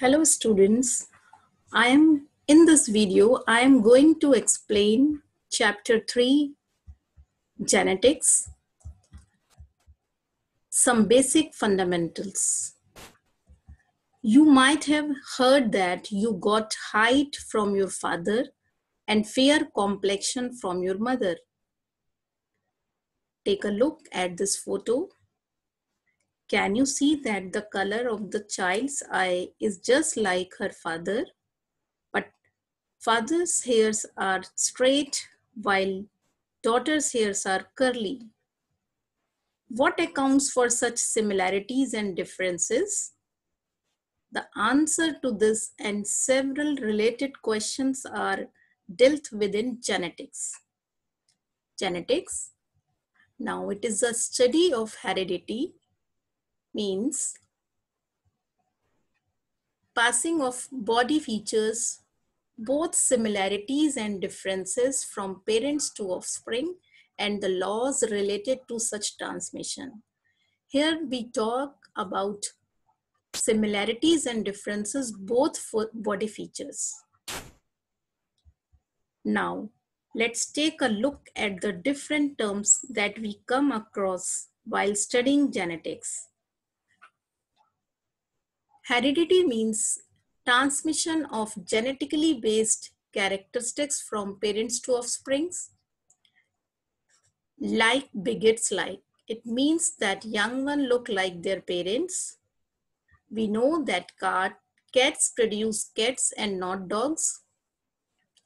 Hello students. I am in this video, I am going to explain chapter 3 genetics, some basic fundamentals. You might have heard that you got height from your father and fair complexion from your mother. Take a look at this photo can you see that the color of the child's eye is just like her father? But father's hairs are straight while daughter's hairs are curly. What accounts for such similarities and differences? The answer to this and several related questions are dealt within genetics. Genetics. Now it is a study of heredity means passing of body features, both similarities and differences from parents to offspring and the laws related to such transmission. Here we talk about similarities and differences both for body features. Now, let's take a look at the different terms that we come across while studying genetics. Heredity means transmission of genetically based characteristics from parents to offsprings. Like begets like. It means that young one look like their parents. We know that cat, cats produce cats and not dogs.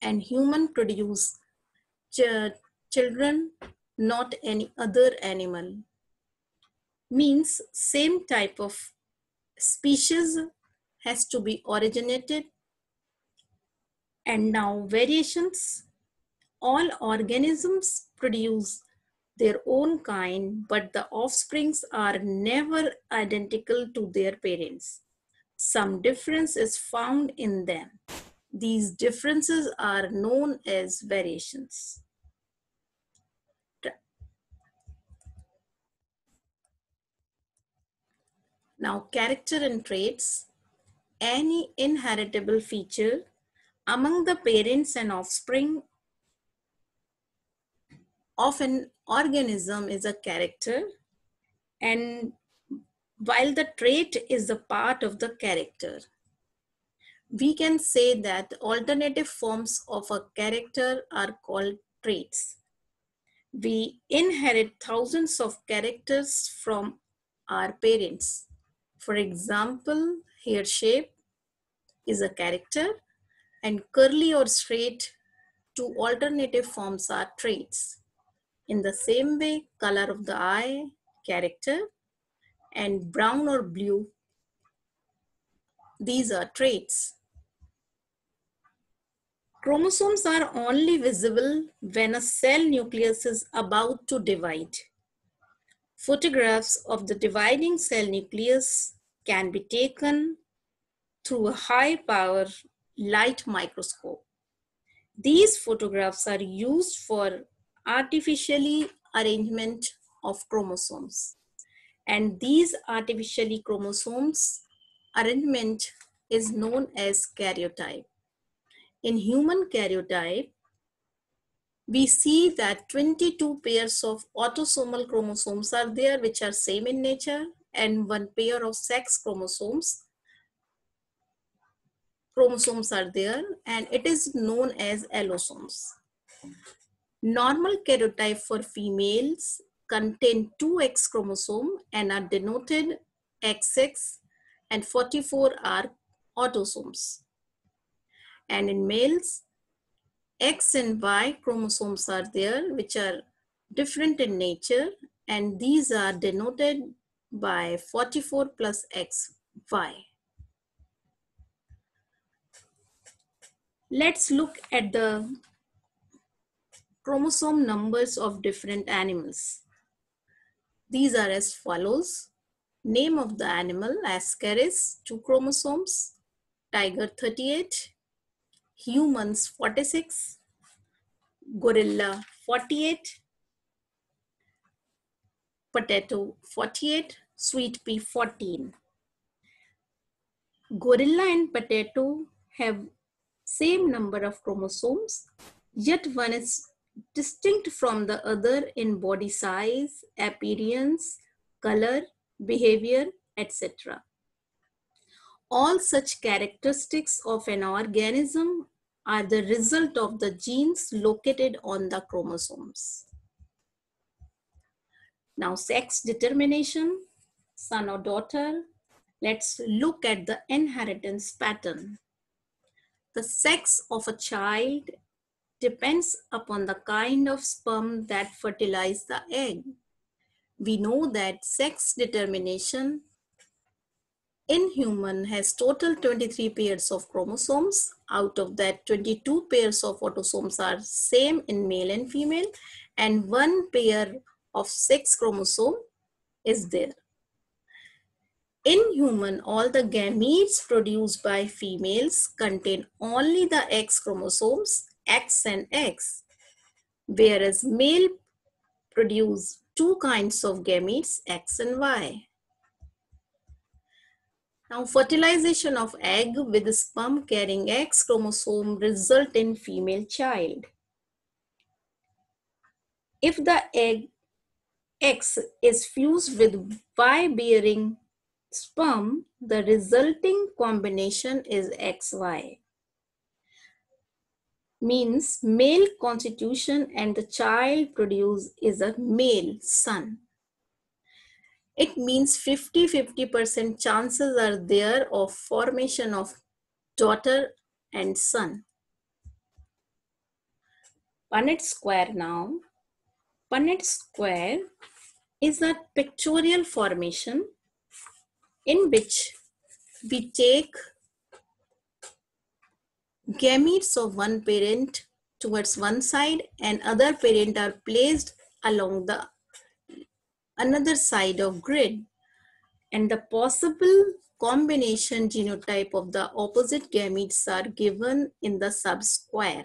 And human produce ch children, not any other animal. Means same type of species has to be originated. And now variations all organisms produce their own kind but the offsprings are never identical to their parents. Some difference is found in them. These differences are known as variations Now, character and traits. Any inheritable feature among the parents and offspring of an organism is a character. And while the trait is a part of the character we can say that alternative forms of a character are called traits. We inherit thousands of characters from our parents for example, hair shape is a character and curly or straight two alternative forms are traits. In the same way, color of the eye, character, and brown or blue, these are traits. Chromosomes are only visible when a cell nucleus is about to divide. Photographs of the dividing cell nucleus can be taken through a high power light microscope. These photographs are used for artificially arrangement of chromosomes. And these artificially chromosomes arrangement is known as karyotype. In human karyotype, we see that 22 pairs of autosomal chromosomes are there, which are same in nature, and one pair of sex chromosomes. Chromosomes are there, and it is known as allosomes. Normal karyotype for females contain two X chromosome and are denoted XX and 44 are autosomes. And in males, X and Y chromosomes are there, which are different in nature, and these are denoted by 44 plus X, Y. Let's look at the chromosome numbers of different animals. These are as follows. Name of the animal, Ascaris, two chromosomes, tiger 38, humans 46, gorilla 48, potato 48, sweet pea 14. gorilla and potato have same number of chromosomes, yet one is distinct from the other in body size, appearance, color, behavior, etc. All such characteristics of an organism are the result of the genes located on the chromosomes. Now sex determination, son or daughter. Let's look at the inheritance pattern. The sex of a child depends upon the kind of sperm that fertilize the egg. We know that sex determination in human has total 23 pairs of chromosomes. Out of that 22 pairs of autosomes are same in male and female and one pair of sex chromosome is there. In human, all the gametes produced by females contain only the X chromosomes, X and X, whereas male produce two kinds of gametes, X and Y. Now, fertilization of egg with sperm carrying X chromosome result in female child. If the egg X is fused with Y bearing sperm, the resulting combination is XY. Means male constitution and the child produced is a male son it means 50-50% chances are there of formation of daughter and son. Punnett square now. Punnett square is a pictorial formation in which we take gametes of one parent towards one side and other parent are placed along the another side of grid and the possible combination genotype of the opposite gametes are given in the subsquare.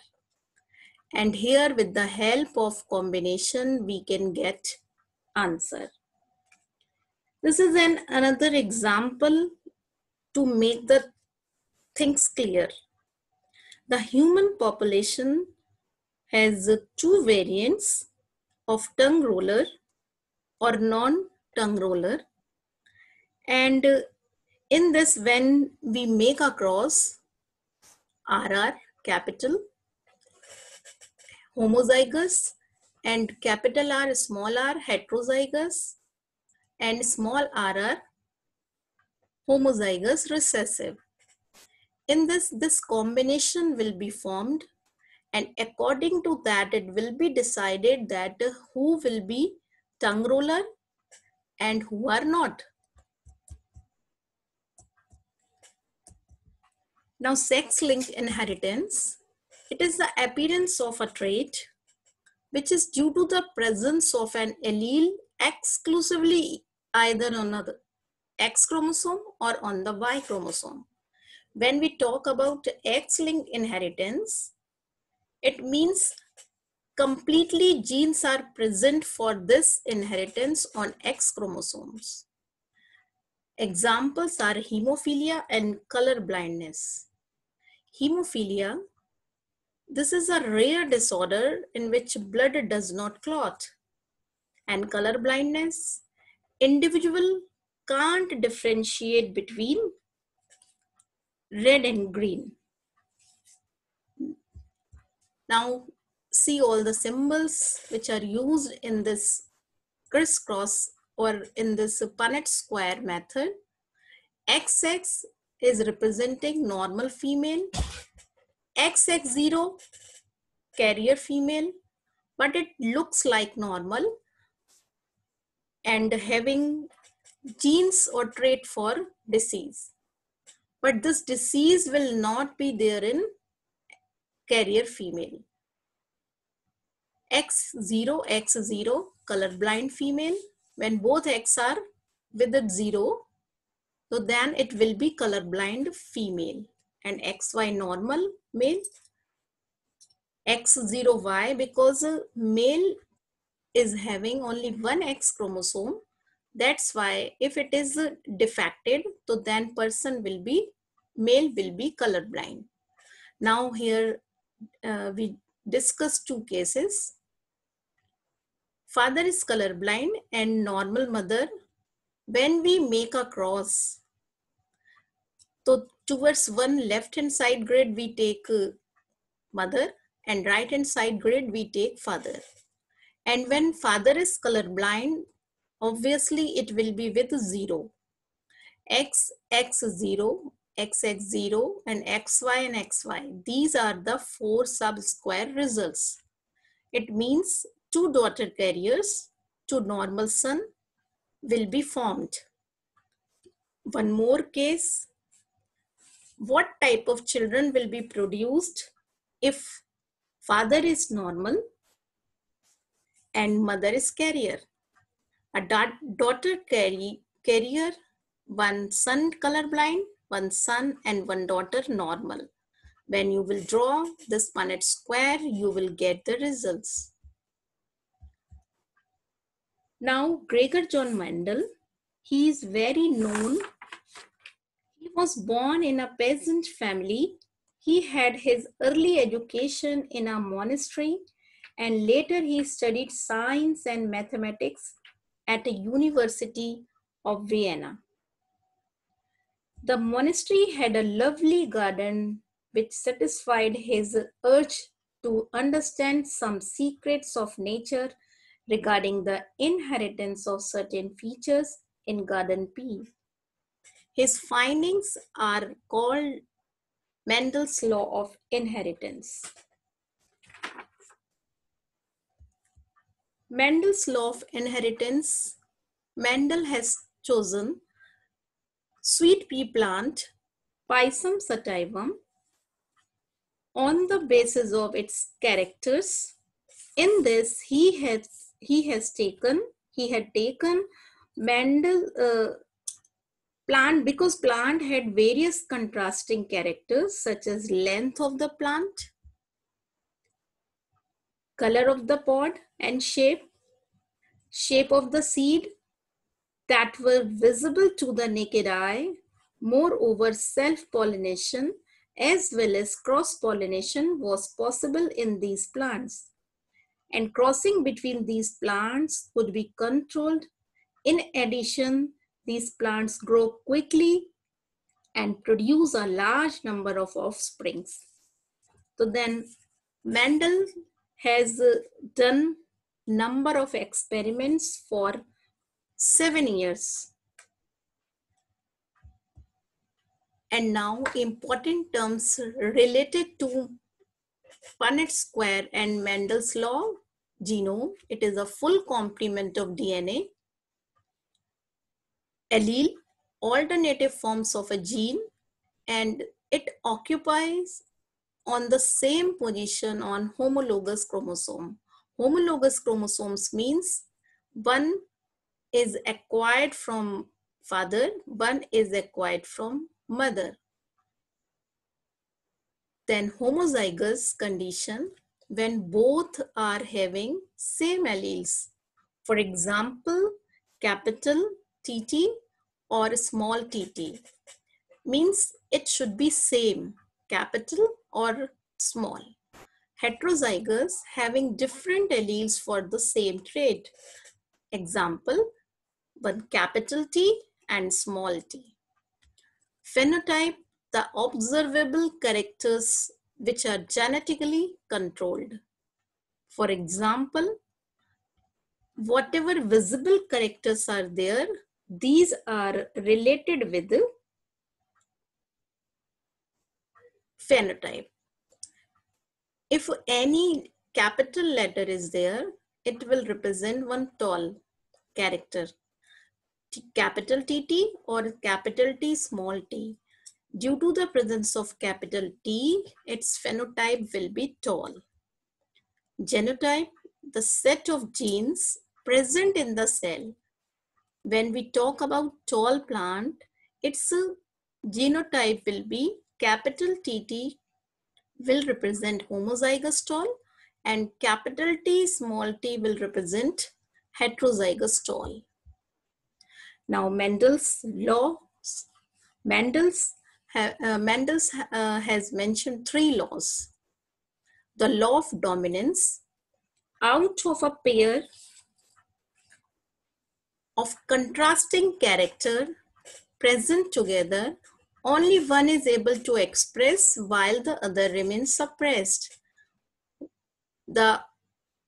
And here with the help of combination, we can get answer. This is an another example to make the things clear. The human population has two variants of tongue roller or non-tongue roller. And in this, when we make a cross, RR capital, homozygous, and capital R, small r, heterozygous, and small rr, homozygous recessive. In this, this combination will be formed and according to that, it will be decided that who will be tongue roller and who are not. Now sex-linked inheritance, it is the appearance of a trait which is due to the presence of an allele exclusively either on the X chromosome or on the Y chromosome. When we talk about X-linked inheritance, it means completely genes are present for this inheritance on X chromosomes. Examples are hemophilia and color blindness. Hemophilia, this is a rare disorder in which blood does not clot. And color blindness, individual can't differentiate between red and green. Now, see all the symbols which are used in this crisscross or in this Punnett square method. XX is representing normal female, XX0 carrier female, but it looks like normal and having genes or trait for disease. But this disease will not be there in carrier female. X0, X0, colorblind female. When both X are with a 0, so then it will be colorblind female. And XY normal male. X0Y because male is having only one X chromosome. That's why if it is defected, so then person will be male will be colorblind. Now here uh, we discuss two cases. Father is colorblind and normal mother. When we make a cross, so towards one left hand side grid we take uh, mother and right hand side grid we take father. And when father is colorblind, obviously it will be with zero. X, X0, X, X zero and XY and XY. These are the four sub-square results. It means two daughter carriers, two normal son will be formed. One more case, what type of children will be produced if father is normal and mother is carrier. A da daughter carry, carrier, one son colorblind, one son and one daughter normal. When you will draw this Punnett square, you will get the results. Now, Gregor John Mendel, he is very known. He was born in a peasant family. He had his early education in a monastery and later he studied science and mathematics at a university of Vienna. The monastery had a lovely garden which satisfied his urge to understand some secrets of nature regarding the inheritance of certain features in garden pea. His findings are called Mendel's law of inheritance. Mendel's law of inheritance, Mendel has chosen sweet pea plant, Pisum sativum, on the basis of its characters. In this, he has he has taken he had taken Mendel uh, plant because plant had various contrasting characters such as length of the plant, color of the pod and shape, shape of the seed that were visible to the naked eye, moreover self-pollination as well as cross-pollination was possible in these plants. And crossing between these plants could be controlled. In addition, these plants grow quickly and produce a large number of offsprings. So then Mendel has uh, done number of experiments for seven years. And now important terms related to Punnett square and Mendel's law, genome. It is a full complement of DNA. Allele, alternative forms of a gene, and it occupies on the same position on homologous chromosome. Homologous chromosomes means one is acquired from father, one is acquired from mother. Then homozygous condition when both are having same alleles. For example, capital TT or small tt means it should be same capital or small. Heterozygous having different alleles for the same trait. Example, one capital T and small t. Phenotype, the observable characters which are genetically controlled. For example, whatever visible characters are there, these are related with phenotype. If any capital letter is there, it will represent one tall character. T capital TT or capital T small t. Due to the presence of capital T, its phenotype will be tall. Genotype, the set of genes present in the cell. When we talk about tall plant, its genotype will be capital TT will represent homozygous tall and capital T small t will represent heterozygous tall. Now Mendel's law, Mendel's uh, uh, has mentioned three laws. The law of dominance, out of a pair of contrasting character present together, only one is able to express while the other remains suppressed. The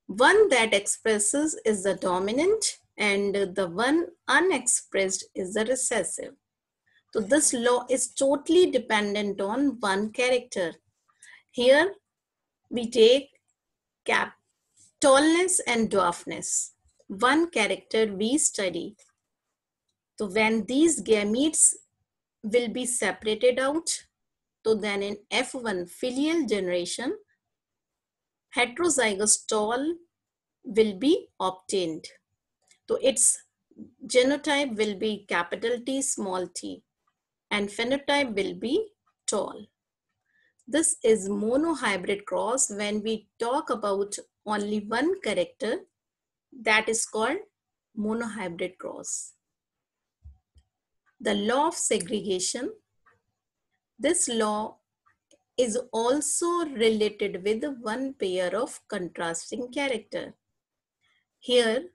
one that expresses is the dominant and the one unexpressed is the recessive. So this law is totally dependent on one character. Here we take cap, tallness and dwarfness. One character we study. So when these gametes will be separated out, so then in F1 filial generation, heterozygous tall will be obtained. So its genotype will be capital T, small t and phenotype will be tall. This is monohybrid cross when we talk about only one character that is called monohybrid cross. The law of segregation. This law is also related with one pair of contrasting character. Here,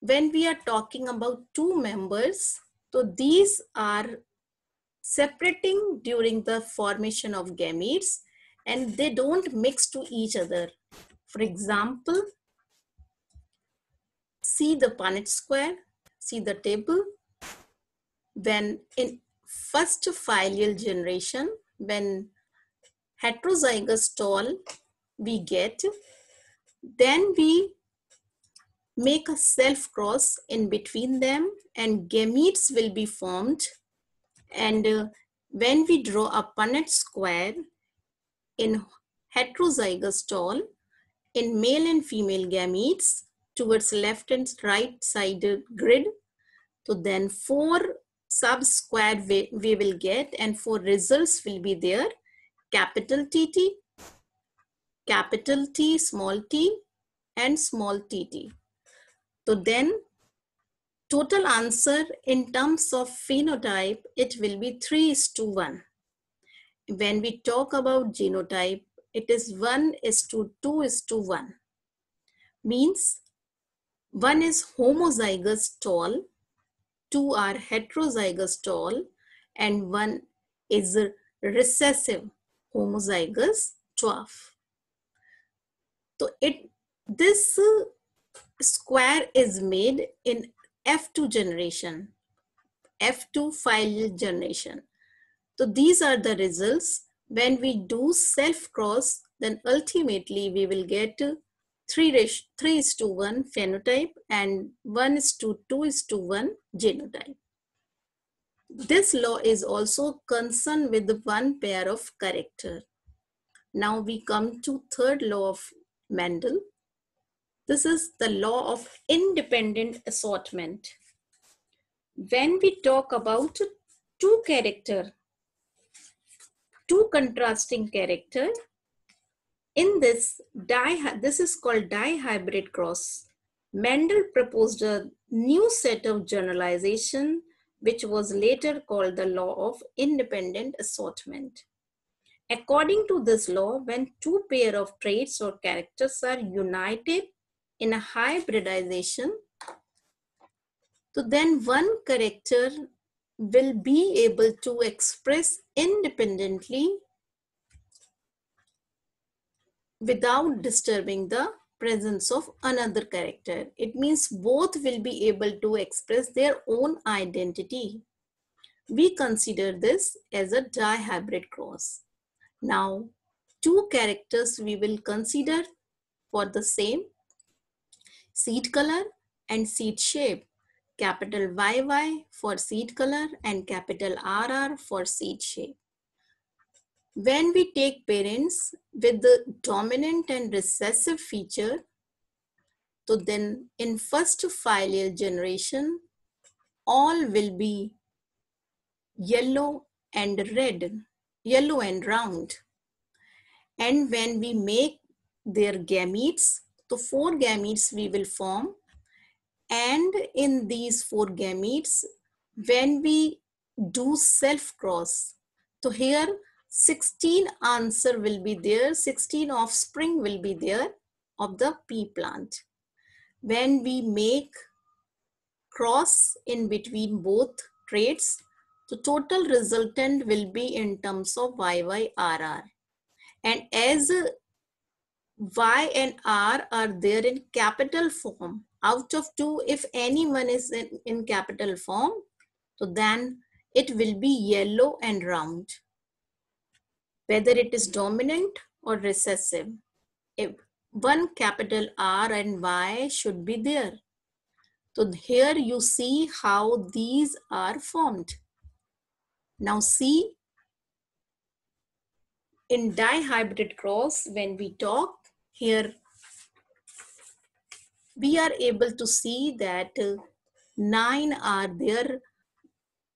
when we are talking about two members, so these are separating during the formation of gametes and they don't mix to each other. For example, see the Punnett square, see the table. When in first filial generation, when heterozygous tall we get, then we make a self cross in between them and gametes will be formed and uh, when we draw a Punnett square in heterozygous tall, in male and female gametes towards left and right side grid, so then four sub square we, we will get and four results will be there. Capital TT, capital T, small t, and small tt. So then total answer in terms of phenotype, it will be 3 is to 1. When we talk about genotype, it is 1 is to 2 is to 1. Means 1 is homozygous tall, 2 are heterozygous tall, and 1 is recessive homozygous dwarf. So it this square is made in F2 generation, F2 filial generation. So these are the results. When we do self-cross, then ultimately we will get 3, 3 is to 1 phenotype and 1 is to 2 is to 1 genotype. This law is also concerned with one pair of character. Now we come to third law of Mendel. This is the law of independent assortment. When we talk about two character, two contrasting character, in this di this is called dihybrid cross. Mendel proposed a new set of generalization which was later called the law of independent assortment. According to this law, when two pair of traits or characters are united in a hybridization, so then one character will be able to express independently without disturbing the presence of another character. It means both will be able to express their own identity. We consider this as a dihybrid cross. Now, two characters we will consider for the same seed color and seed shape. Capital YY for seed color and capital RR for seed shape. When we take parents with the dominant and recessive feature, so then in first filial generation, all will be yellow and red, yellow and round. And when we make their gametes so four gametes we will form. And in these four gametes, when we do self-cross, So here 16 answer will be there, 16 offspring will be there of the pea plant. When we make cross in between both traits, the total resultant will be in terms of YYRR. And as Y and R are there in capital form, out of two, if any one is in, in capital form, so then it will be yellow and round. Whether it is dominant or recessive. If one capital R and Y should be there. So here you see how these are formed. Now see, in dihybrid cross, when we talk here, we are able to see that uh, nine are there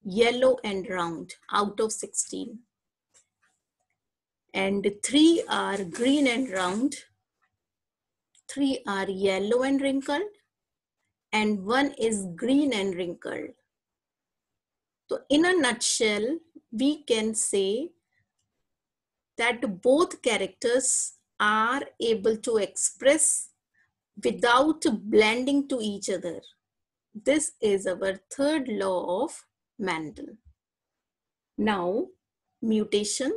yellow and round out of 16 and three are green and round. Three are yellow and wrinkled. And one is green and wrinkled. So in a nutshell we can say that both characters are able to express without blending to each other this is our third law of Mendel. Now, mutation.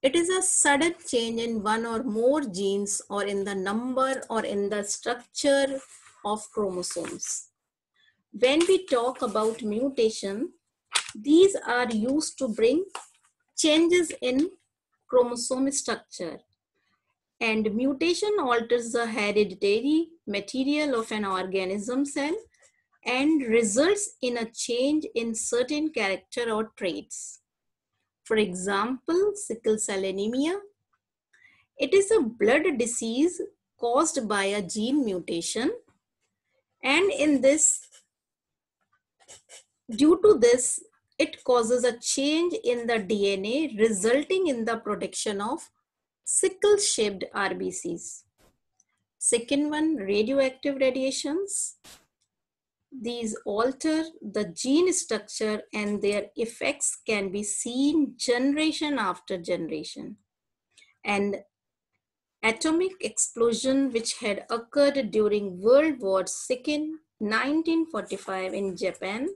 It is a sudden change in one or more genes or in the number or in the structure of chromosomes. When we talk about mutation, these are used to bring changes in chromosome structure. And mutation alters the hereditary material of an organism cell and results in a change in certain character or traits. For example, sickle cell anemia. It is a blood disease caused by a gene mutation. And in this, due to this, it causes a change in the DNA resulting in the production of sickle-shaped RBCs. Second one, radioactive radiations. These alter the gene structure and their effects can be seen generation after generation. And atomic explosion which had occurred during World War II, 1945 in Japan,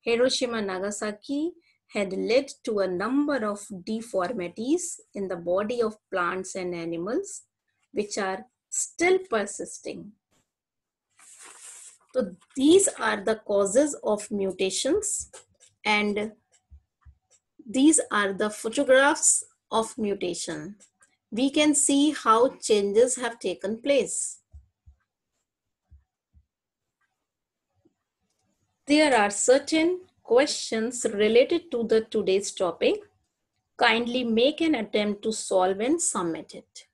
Hiroshima, Nagasaki had led to a number of deformities in the body of plants and animals, which are still persisting. So these are the causes of mutations and these are the photographs of mutation. We can see how changes have taken place. There are certain questions related to the today's topic. Kindly make an attempt to solve and submit it.